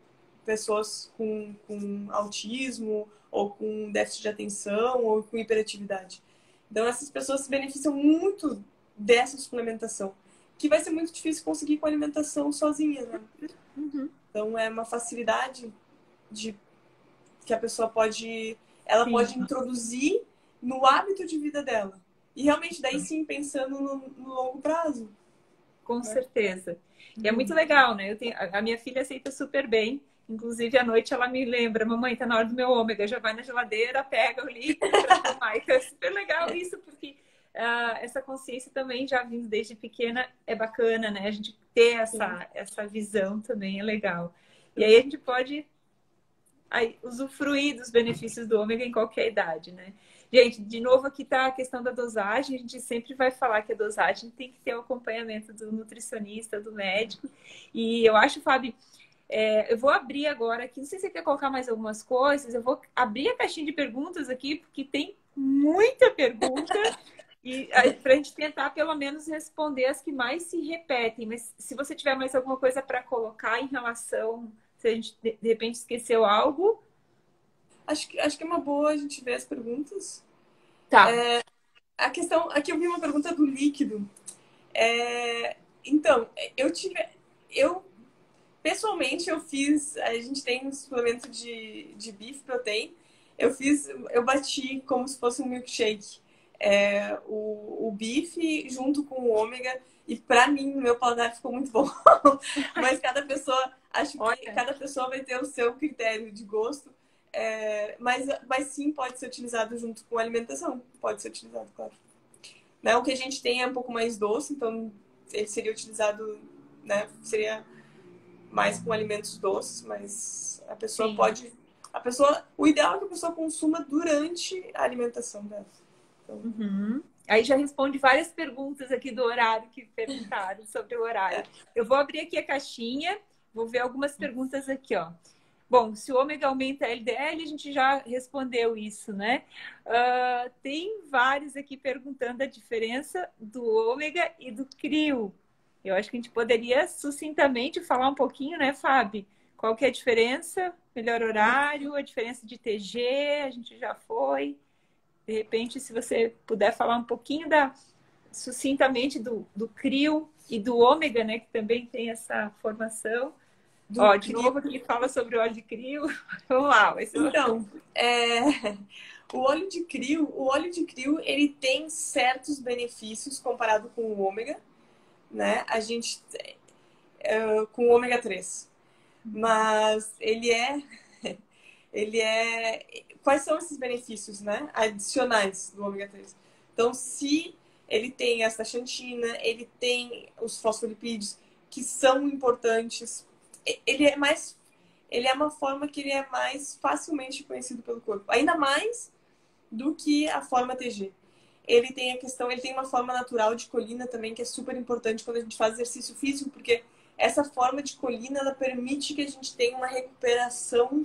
pessoas com, com autismo ou com déficit de atenção ou com hiperatividade. Então, essas pessoas se beneficiam muito dessa suplementação, que vai ser muito difícil conseguir com alimentação sozinha, né? Uhum. Então, é uma facilidade de que a pessoa pode, ela sim. pode introduzir no hábito de vida dela. E realmente, daí sim, pensando no, no longo prazo. Com né? certeza. E é muito legal, né? Eu tenho, a minha filha aceita super bem. Inclusive, à noite ela me lembra, mamãe, tá na hora do meu ômega, já vai na geladeira, pega o líquido pra tomar. Então é super legal isso, porque uh, essa consciência também, já vindo desde pequena, é bacana, né? A gente ter essa, essa visão também é legal. E aí a gente pode aí, usufruir dos benefícios do ômega em qualquer idade, né? Gente, de novo aqui está a questão da dosagem. A gente sempre vai falar que a dosagem tem que ter o acompanhamento do nutricionista, do médico. E eu acho, Fábio, é, eu vou abrir agora aqui. Não sei se você quer colocar mais algumas coisas. Eu vou abrir a caixinha de perguntas aqui, porque tem muita pergunta. E para a gente tentar, pelo menos, responder as que mais se repetem. Mas se você tiver mais alguma coisa para colocar em relação, se a gente de repente esqueceu algo, Acho que, acho que é uma boa a gente ver as perguntas. Tá. É, a questão. Aqui eu vi uma pergunta do líquido. É, então, eu tive. Eu, pessoalmente, eu fiz. A gente tem um suplemento de, de beef protein. Eu fiz. Eu bati como se fosse um milkshake. É, o, o bife junto com o ômega. E para mim, meu paladar ficou muito bom. Mas cada pessoa. Acho que Olha. cada pessoa vai ter o seu critério de gosto. É, mas, mas sim pode ser utilizado junto com a alimentação. Pode ser utilizado, claro. Né? O que a gente tem é um pouco mais doce, então ele seria utilizado, né? Seria mais com alimentos doces, mas a pessoa sim. pode. A pessoa, o ideal é que a pessoa consuma durante a alimentação dela. Então... Uhum. Aí já responde várias perguntas aqui do horário que perguntaram sobre o horário. É. Eu vou abrir aqui a caixinha, vou ver algumas perguntas aqui, ó. Bom, se o ômega aumenta a LDL, a gente já respondeu isso, né? Uh, tem vários aqui perguntando a diferença do ômega e do CRIO. Eu acho que a gente poderia sucintamente falar um pouquinho, né, Fábio? Qual que é a diferença? Melhor horário, a diferença de TG, a gente já foi. De repente, se você puder falar um pouquinho da sucintamente do, do CRIO e do ômega, né, que também tem essa formação. Do Ó, de novo aqui fala sobre o óleo de crio. Vamos lá. Então, é, o óleo de crio, o óleo de crio, ele tem certos benefícios comparado com o ômega, né? A gente é, com o ômega 3. Mas ele é ele é quais são esses benefícios, né? Adicionais do ômega 3. Então, se ele tem a astaxantina, ele tem os fosfolipídios que são importantes. Ele é mais ele é uma forma que ele é mais facilmente conhecido pelo corpo, ainda mais do que a forma TG. Ele tem a questão, ele tem uma forma natural de colina também que é super importante quando a gente faz exercício físico, porque essa forma de colina ela permite que a gente tenha uma recuperação,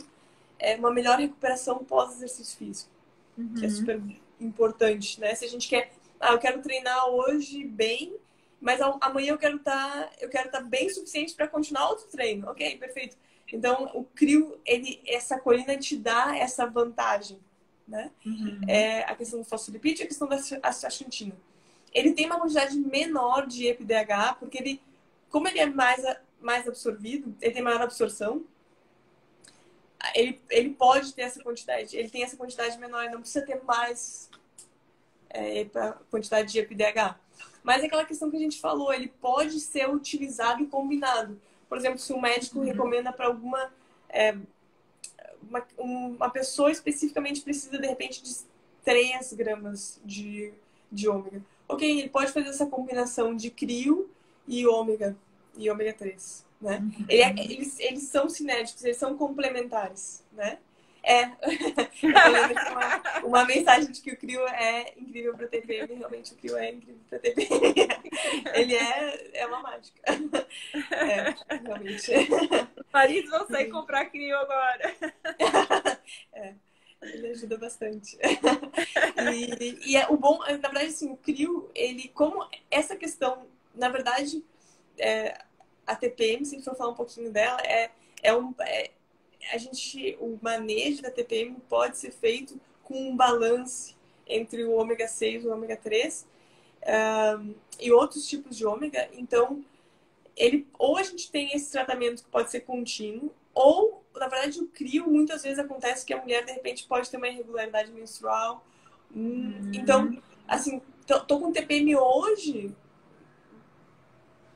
é, uma melhor recuperação pós exercício físico, uhum. que é uhum. super importante, né? Se a gente quer ah, eu quero treinar hoje bem, mas amanhã eu quero estar, tá, eu quero estar tá bem suficiente para continuar outro treino. Ok, perfeito. Então, o CRIO, ele, essa colina te dá essa vantagem, né? Uhum. É a questão do fosfolipídio e a questão da astaxantina. Ele tem uma quantidade menor de EPDH, porque ele, como ele é mais, mais absorvido, ele tem maior absorção, ele, ele pode ter essa quantidade, ele tem essa quantidade menor, não precisa ter mais é, quantidade de EPDH. Mas é aquela questão que a gente falou, ele pode ser utilizado e combinado. Por exemplo, se o médico uhum. recomenda para alguma é, uma, uma pessoa especificamente precisa de repente de 3 gramas de, de ômega. Ok, ele pode fazer essa combinação de crio e ômega e ômega 3. Né? Uhum. Ele é, eles, eles são cinéticos, eles são complementares. Né? É. uma, uma, mensagem de que o Crio é incrível para TPM. Realmente o Crio é incrível para TPM. Ele é, é uma mágica. É, realmente. Paris, vão sair comprar Crio agora. É. Ele ajuda bastante. E, e é o bom, na verdade, assim, o Crio, ele, como essa questão, na verdade, é, a TPM, se a gente for falar um pouquinho dela, é, é, um, é, a gente, o manejo da TPM pode ser feito com um balance entre o ômega 6 e o ômega 3 um, e outros tipos de ômega. Então, ele, ou a gente tem esse tratamento que pode ser contínuo, ou, na verdade, o crio muitas vezes acontece que a mulher, de repente, pode ter uma irregularidade menstrual. Hum. Então, assim, tô, tô, com TPM hoje,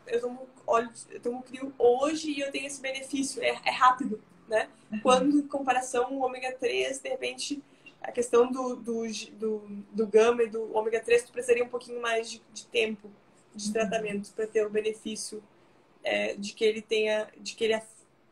eu tomo óleo, eu tomo crio hoje e eu tenho esse benefício, é, é rápido né? Quando, em comparação, o ômega 3, de repente, a questão do, do, do, do gama e do ômega 3, tu precisaria um pouquinho mais de, de tempo de uhum. tratamento para ter o benefício é, de que ele tenha, de que ele,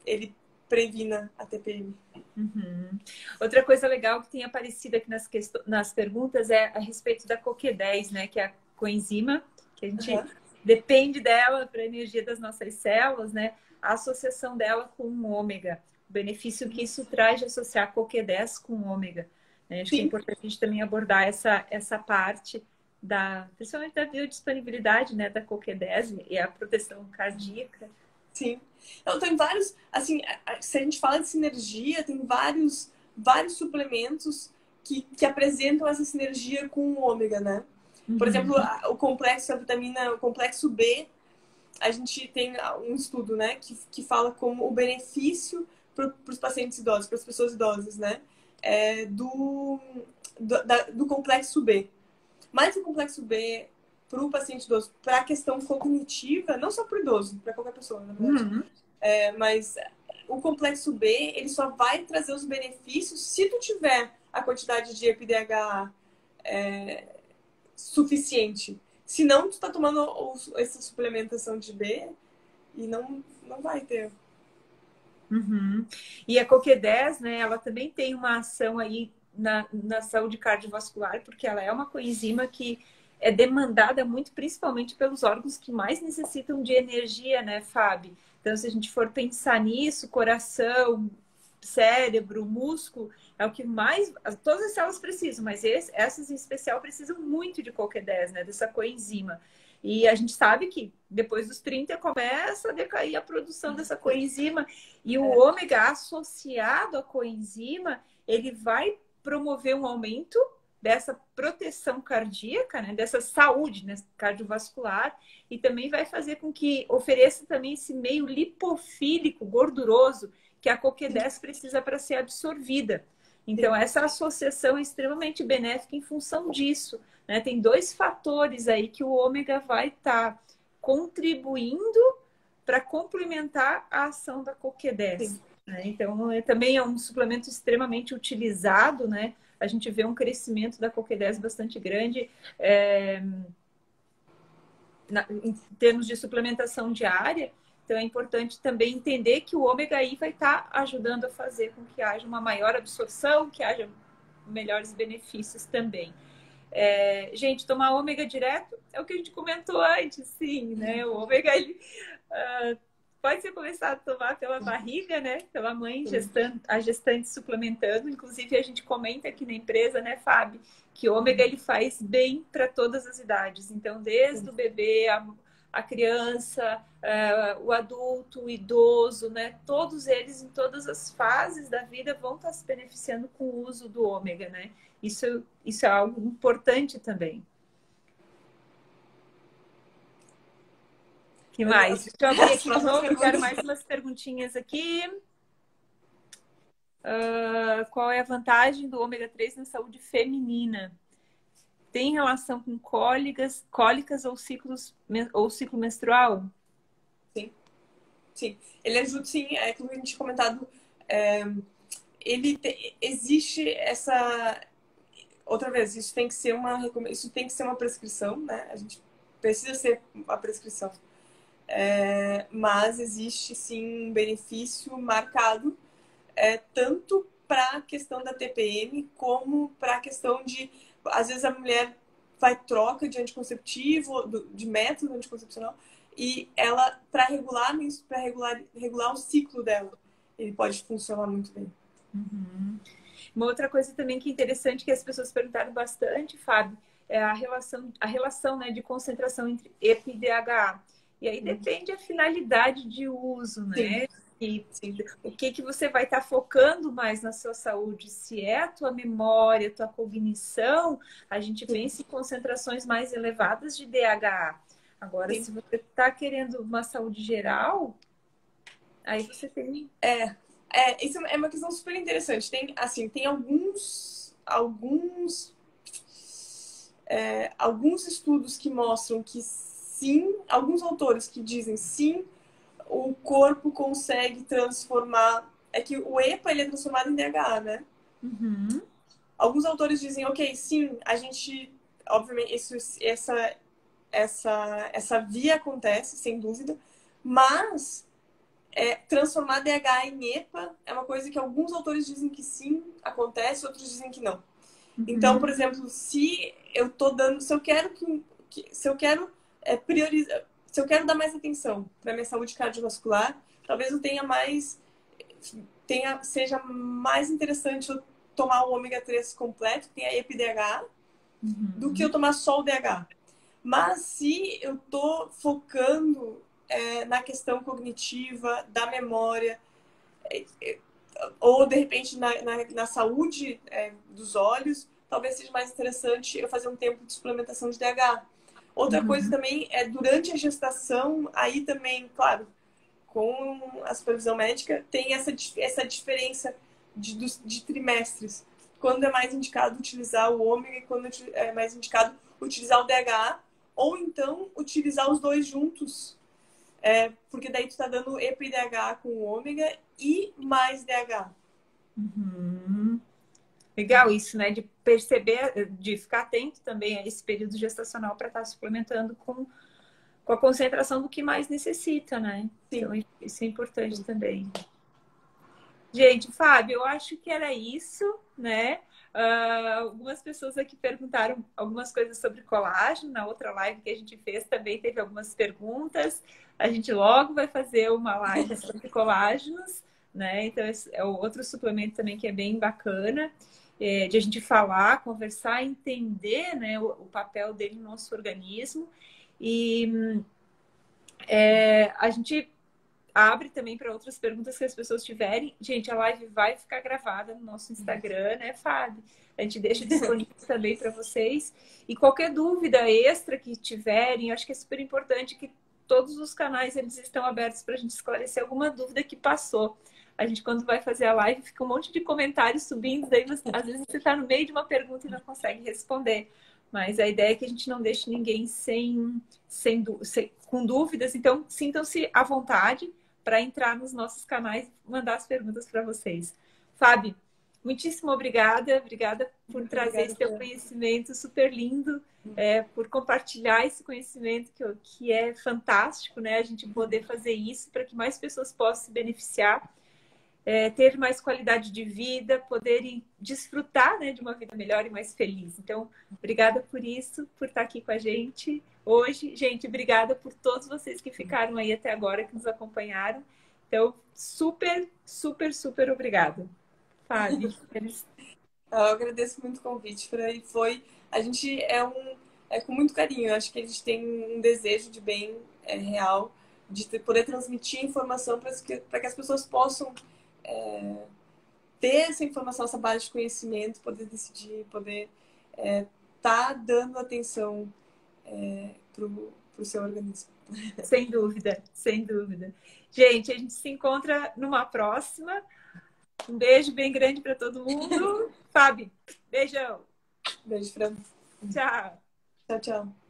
ele previna a TPM. Uhum. Outra coisa legal que tem aparecido aqui nas, nas perguntas é a respeito da CoQ10, né? Que é a coenzima, que a gente uhum. depende dela para a energia das nossas células, né? A associação dela com o ômega o benefício que isso traz de associar 10 com ômega. Né? Acho Sim. que é importante a gente também abordar essa, essa parte da, principalmente da biodisponibilidade, né, da CoQ10 e a proteção cardíaca. Sim. Então, tem vários, assim, se a gente fala de sinergia, tem vários, vários suplementos que, que apresentam essa sinergia com o ômega, né? Por uhum. exemplo, o complexo, a vitamina, o complexo B, a gente tem um estudo, né, que, que fala como o benefício para os pacientes idosos, para as pessoas idosas, né? É, do, do, da, do complexo B. Mas o complexo B para o paciente idoso, para a questão cognitiva, não só para o idoso, para qualquer pessoa, na verdade. Uhum. É, mas o complexo B, ele só vai trazer os benefícios se tu tiver a quantidade de EPDH é, suficiente. Se não, tu está tomando essa suplementação de B e não, não vai ter Uhum. E a CoQ10, né, ela também tem uma ação aí na, na saúde cardiovascular, porque ela é uma coenzima que é demandada muito, principalmente pelos órgãos que mais necessitam de energia, né, Fábio? Então, se a gente for pensar nisso, coração, cérebro, músculo, é o que mais. Todas as células precisam, mas esse, essas em especial precisam muito de CoQ10, né? Dessa coenzima. E a gente sabe que depois dos 30 começa a decair a produção dessa coenzima. E o é. ômega associado à coenzima, ele vai promover um aumento dessa proteção cardíaca, né, dessa saúde né, cardiovascular, e também vai fazer com que ofereça também esse meio lipofílico, gorduroso, que a CoQ10 precisa para ser absorvida. Então, essa associação é extremamente benéfica em função disso. Né? Tem dois fatores aí que o ômega vai estar tá contribuindo para complementar a ação da CoQ10. Né? Então, é, também é um suplemento extremamente utilizado, né? A gente vê um crescimento da CoQ10 bastante grande. É, na, em termos de suplementação diária, então é importante também entender que o ômega I vai estar tá ajudando a fazer com que haja uma maior absorção, que haja melhores benefícios também. É, gente, tomar ômega direto é o que a gente comentou antes, sim, né? O ômega ele, uh, pode ser começado a tomar pela barriga, né? Pela mãe, gestante, a gestante suplementando. Inclusive, a gente comenta aqui na empresa, né, Fábio, que o ômega ele faz bem para todas as idades. Então, desde o bebê, a a criança, uh, o adulto, o idoso, né? Todos eles, em todas as fases da vida, vão estar se beneficiando com o uso do ômega, né? Isso, isso é algo importante também. que mais? Deixa eu abrir aqui de novo, eu quero mais umas perguntinhas aqui. Uh, qual é a vantagem do ômega 3 na saúde feminina? tem relação com cólicas, cólicas ou ciclos ou ciclo menstrual? Sim, sim. Ele ajuda, sim. É como a gente comentado. É, ele te, existe essa outra vez. Isso tem que ser uma isso tem que ser uma prescrição, né? A gente precisa ser uma prescrição. É, mas existe sim um benefício marcado é, tanto para a questão da TPM como para a questão de às vezes a mulher vai troca de anticonceptivo, de método anticoncepcional, e ela, para regular para regular, regular o ciclo dela, ele pode funcionar muito bem. Uhum. Uma outra coisa também que é interessante que as pessoas perguntaram bastante, Fábio, é a relação, a relação né, de concentração entre EPA e DHA. E aí uhum. depende a finalidade de uso, né? Sim. O que, que você vai estar tá focando mais na sua saúde? Se é a tua memória, a tua cognição, a gente pensa em concentrações mais elevadas de DHA. Agora, Sim. se você está querendo uma saúde geral, aí você tem. É, é, isso é uma questão super interessante. Tem, assim, tem alguns, alguns, é, alguns estudos que mostram que sim, alguns autores que dizem sim, o corpo consegue transformar. É que o EPA ele é transformado em DHA, né? Uhum. Alguns autores dizem, ok, sim, a gente, obviamente, isso, essa, essa, essa via acontece, sem dúvida, mas é, transformar DHA em EPA é uma coisa que alguns autores dizem que sim, acontece, outros dizem que não. Uhum. Então, por exemplo, se eu tô dando, se eu quero que, que se eu quero é, priorizar, se eu quero dar mais atenção para minha saúde cardiovascular, talvez eu tenha mais tenha seja mais interessante eu tomar o ômega 3 completo, que tem a EPDH, uhum. do que eu tomar só o DH. Mas se eu tô focando é, na questão cognitiva, da memória, é, é, ou de repente na, na, na saúde é, dos olhos, talvez seja mais interessante eu fazer um tempo de suplementação de DH. Outra uhum. coisa também é durante a gestação, aí também, claro, com a supervisão médica, tem essa, essa diferença de, de trimestres. Quando é mais indicado utilizar o ômega e quando é mais indicado utilizar o DHA, ou então utilizar os dois juntos. É, porque daí tu tá dando EPA e DHA com ômega e mais DHA. Uhum. Legal isso, né? De perceber, de ficar atento também a esse período gestacional para estar tá suplementando com, com a concentração do que mais necessita, né? Sim. Então, isso é importante também. Gente, Fábio, eu acho que era isso, né? Uh, algumas pessoas aqui perguntaram algumas coisas sobre colágeno. Na outra live que a gente fez também teve algumas perguntas. A gente logo vai fazer uma live sobre colágenos, né? Então, é outro suplemento também que é bem bacana é, de a gente falar, conversar, entender né, o, o, papel dele no nosso organismo. E é, a gente abre também para outras perguntas que as pessoas tiverem. Gente, a live vai ficar gravada no nosso Instagram, né, Fábio? A gente deixa disponível também para vocês. E qualquer dúvida extra que tiverem, acho que é super importante que todos os canais eles estão abertos para a gente esclarecer alguma dúvida que passou. A gente, quando vai fazer a live, fica um monte de comentários subindo, daí você, às vezes você está no meio de uma pergunta e não consegue responder. Mas a ideia é que a gente não deixe ninguém sem, sem, sem com dúvidas. Então, sintam-se à vontade para entrar nos nossos canais e mandar as perguntas para vocês. Fábio, muitíssimo obrigada. Obrigada por Muito trazer obrigada, esse teu conhecimento super lindo, é, por compartilhar esse conhecimento que, que é fantástico, né? A gente poder fazer isso para que mais pessoas possam se beneficiar é, ter mais qualidade de vida, poderem desfrutar né, de uma vida melhor e mais feliz. Então, obrigada por isso, por estar aqui com a gente hoje. Gente, obrigada por todos vocês que ficaram aí até agora, que nos acompanharam. Então, super, super, super obrigada. Fábio. Eu agradeço muito o convite, e foi a gente é um é com muito carinho. acho que a gente tem um desejo de bem é, real, de poder transmitir informação para que, que as pessoas possam é, ter essa informação, essa base de conhecimento, poder decidir, poder estar é, tá dando atenção é, para o seu organismo. Sem dúvida, sem dúvida. Gente, a gente se encontra numa próxima. Um beijo bem grande para todo mundo. Fábio, beijão. Beijo, Fran. Tchau. Tchau, tchau.